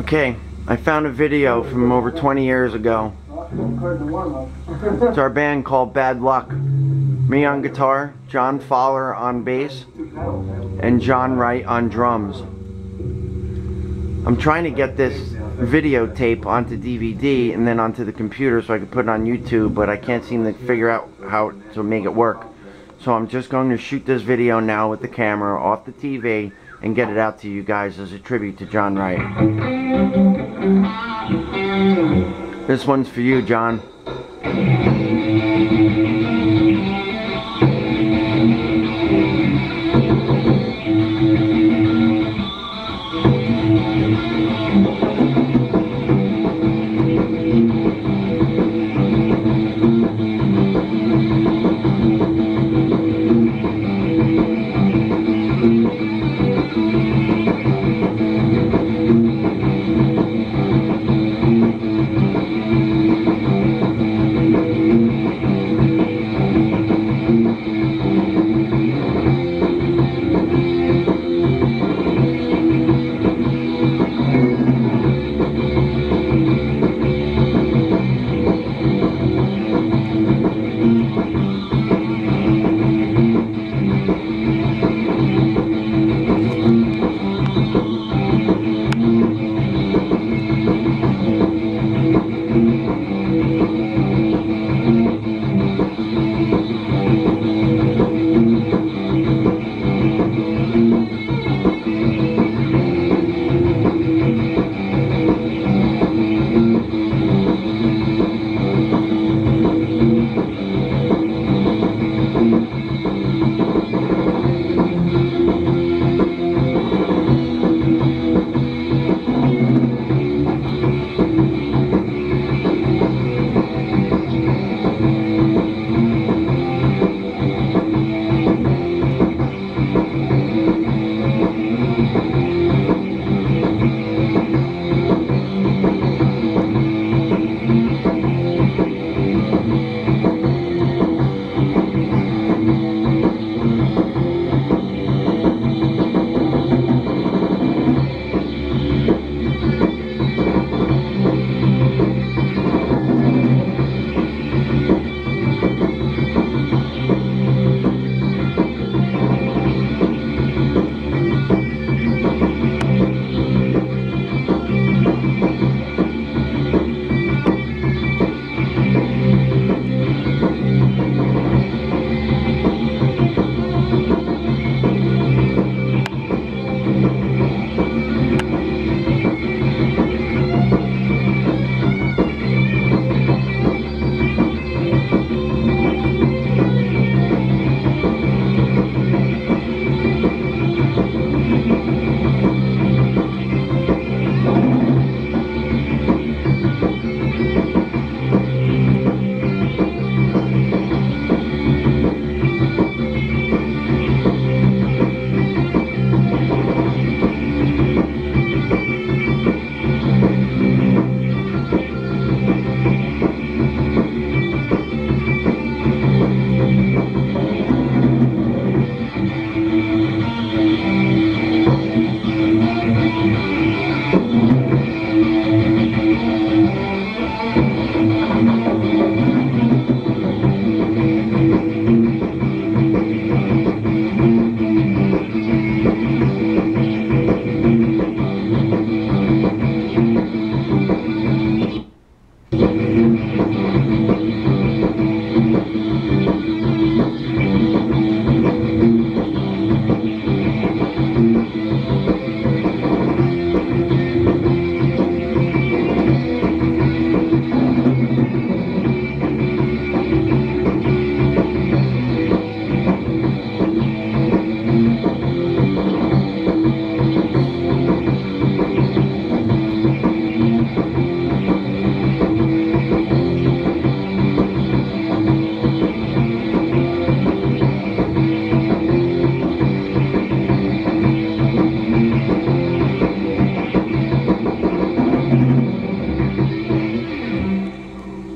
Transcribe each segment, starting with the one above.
Okay, I found a video from over 20 years ago. It's our band called Bad Luck. Me on guitar, John Fowler on bass, and John Wright on drums. I'm trying to get this videotape onto DVD and then onto the computer so I can put it on YouTube, but I can't seem to figure out how to make it work. So I'm just going to shoot this video now with the camera off the TV and get it out to you guys as a tribute to John Wright. This one's for you, John.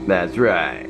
That's right.